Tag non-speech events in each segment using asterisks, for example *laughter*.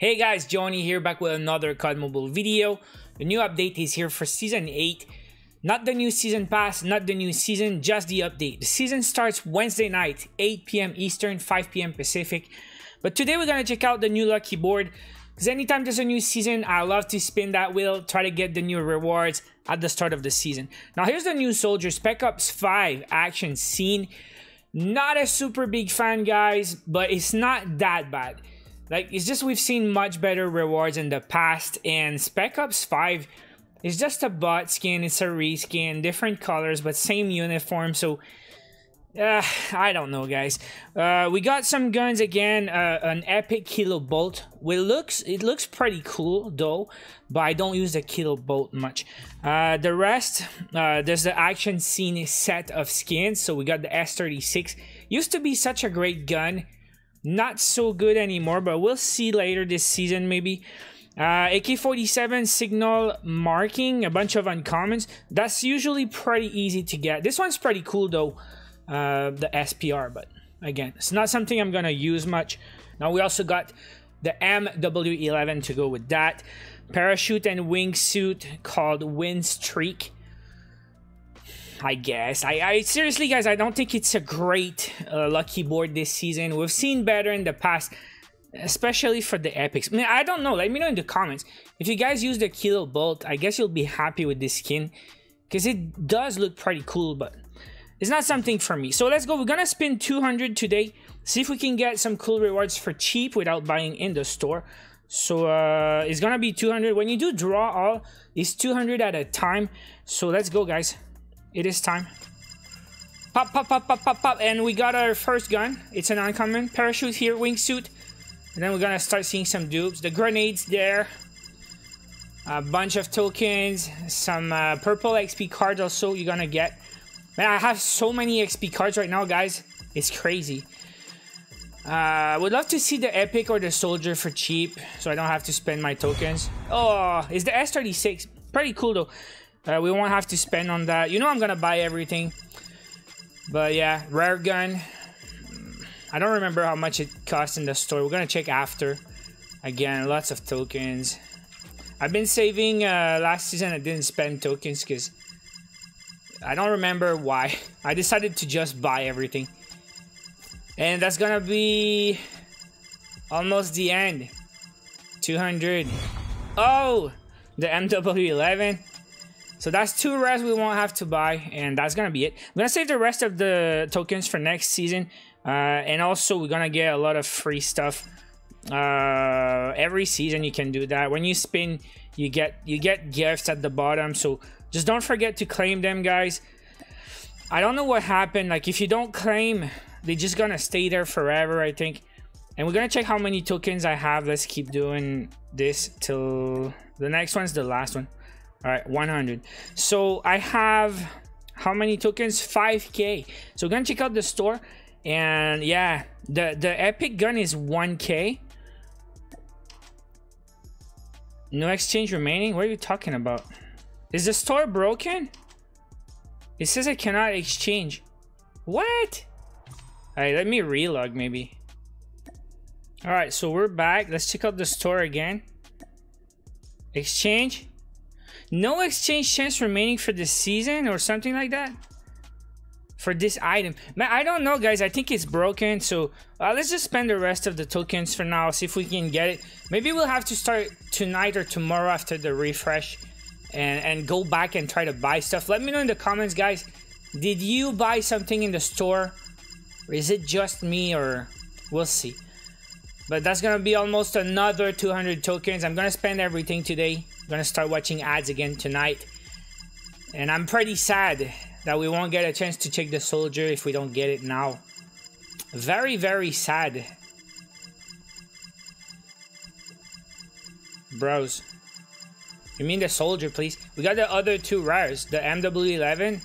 Hey guys, Johnny here back with another COD Mobile video. The new update is here for Season 8. Not the new Season Pass, not the new season, just the update. The season starts Wednesday night, 8 p.m. Eastern, 5 p.m. Pacific. But today we're gonna check out the new Lucky Board. Because anytime there's a new season, I love to spin that wheel, try to get the new rewards at the start of the season. Now here's the new Soldier Spec Ops 5 action scene. Not a super big fan, guys, but it's not that bad. Like, it's just we've seen much better rewards in the past, and Spec Ops 5 is just a bot skin, it's a reskin, different colors, but same uniform, so... Uh, I don't know, guys. Uh, we got some guns again. Uh, an epic kilo bolt. It looks it looks pretty cool though, but I don't use the kilo bolt much. Uh, the rest, uh, there's the action scene set of skins. So we got the S36. Used to be such a great gun not so good anymore, but we'll see later this season maybe. Uh, AK-47 signal marking, a bunch of uncommons. That's usually pretty easy to get. This one's pretty cool though, uh, the SPR, but again, it's not something I'm gonna use much. Now we also got the MW11 to go with that. Parachute and wingsuit called Wind Streak. I guess. I, I seriously, guys, I don't think it's a great uh, lucky board this season. We've seen better in the past, especially for the epics. I mean, I don't know. Let me know in the comments if you guys use the Kilo Bolt. I guess you'll be happy with this skin because it does look pretty cool, but it's not something for me. So let's go. We're gonna spin 200 today. See if we can get some cool rewards for cheap without buying in the store. So uh, it's gonna be 200. When you do draw all, it's 200 at a time. So let's go, guys. It is time. Pop, pop, pop, pop, pop, pop. And we got our first gun. It's an uncommon. Parachute here, wingsuit. And then we're gonna start seeing some dupes. The grenades there. A bunch of tokens. Some uh, purple XP cards also you're gonna get. Man, I have so many XP cards right now, guys. It's crazy. Uh, would love to see the epic or the soldier for cheap, so I don't have to spend my tokens. Oh, is the S36 pretty cool though? Uh, we won't have to spend on that. You know I'm gonna buy everything. But yeah, rare gun. I don't remember how much it cost in the store. We're gonna check after. Again, lots of tokens. I've been saving uh, last season. I didn't spend tokens because I don't remember why. *laughs* I decided to just buy everything. And that's gonna be almost the end. 200. Oh, the MW11. So that's two rares we won't have to buy, and that's gonna be it. I'm gonna save the rest of the tokens for next season, uh, and also we're gonna get a lot of free stuff. Uh, every season you can do that. When you spin, you get you get gifts at the bottom, so just don't forget to claim them, guys. I don't know what happened. Like if you don't claim, they're just gonna stay there forever. I think. And we're gonna check how many tokens I have. Let's keep doing this till the next one's the last one. All right, 100. So I have how many tokens? 5k. So gonna check out the store. And yeah, the, the epic gun is 1k. No exchange remaining? What are you talking about? Is the store broken? It says I cannot exchange. What? Alright, let me relog maybe. Alright, so we're back. Let's check out the store again. Exchange. No exchange chance remaining for this season or something like that? For this item. Man, I don't know, guys. I think it's broken. So uh, let's just spend the rest of the tokens for now. See if we can get it. Maybe we'll have to start tonight or tomorrow after the refresh. And, and go back and try to buy stuff. Let me know in the comments, guys. Did you buy something in the store? Or is it just me or... We'll see. But that's gonna be almost another 200 tokens. I'm gonna spend everything today. Gonna start watching ads again tonight. And I'm pretty sad that we won't get a chance to check the soldier if we don't get it now. Very, very sad. Bros. You mean the soldier, please? We got the other two rares, the MW11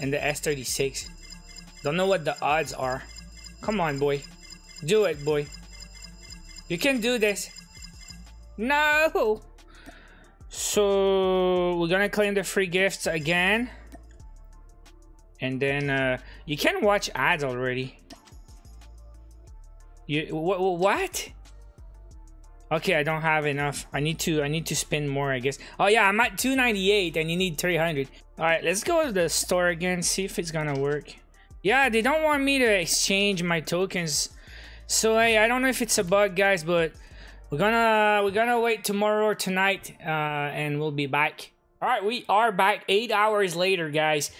and the S36. Don't know what the odds are. Come on, boy. Do it, boy. You can do this. No! So, we're gonna claim the free gifts again. And then, uh, you can watch ads already. You, wh what? Okay, I don't have enough. I need to I need to spend more, I guess. Oh yeah, I'm at 298 and you need 300. All right, let's go to the store again, see if it's gonna work. Yeah, they don't want me to exchange my tokens. So hey, I don't know if it's a bug, guys, but we're gonna we're gonna wait tomorrow or tonight, uh, and we'll be back. All right, we are back eight hours later, guys.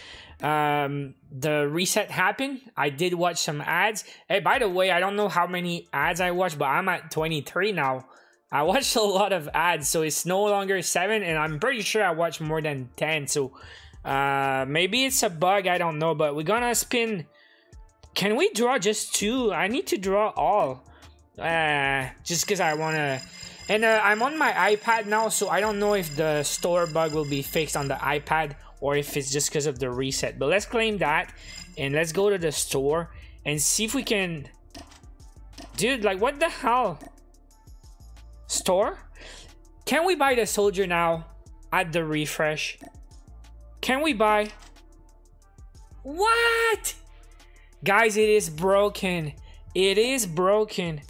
Um, the reset happened. I did watch some ads. Hey, by the way, I don't know how many ads I watched, but I'm at 23 now. I *laughs* watched a lot of ads, so it's no longer seven, and I'm pretty sure I watched more than 10. So uh, maybe it's a bug, I don't know, but we're gonna spin. Can we draw just two? I need to draw all. Uh, just because I wanna. And uh, I'm on my iPad now, so I don't know if the store bug will be fixed on the iPad or if it's just because of the reset. But let's claim that and let's go to the store and see if we can... Dude, like what the hell? Store? Can we buy the soldier now at the refresh? Can we buy? What? Guys, it is broken. It is broken.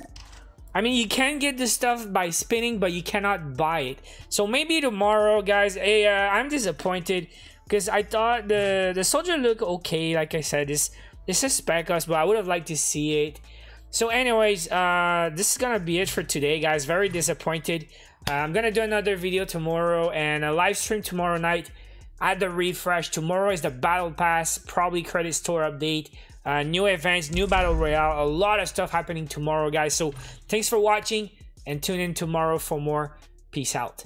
I mean, you can get this stuff by spinning, but you cannot buy it. So maybe tomorrow, guys. Hey, uh, I'm disappointed because I thought the the soldier looked okay. Like I said, this this is spec but I would have liked to see it. So, anyways, uh, this is gonna be it for today, guys. Very disappointed. Uh, I'm gonna do another video tomorrow and a live stream tomorrow night at the refresh. Tomorrow is the battle pass, probably credit store update. Uh, new events, new battle royale, a lot of stuff happening tomorrow, guys. So thanks for watching and tune in tomorrow for more. Peace out.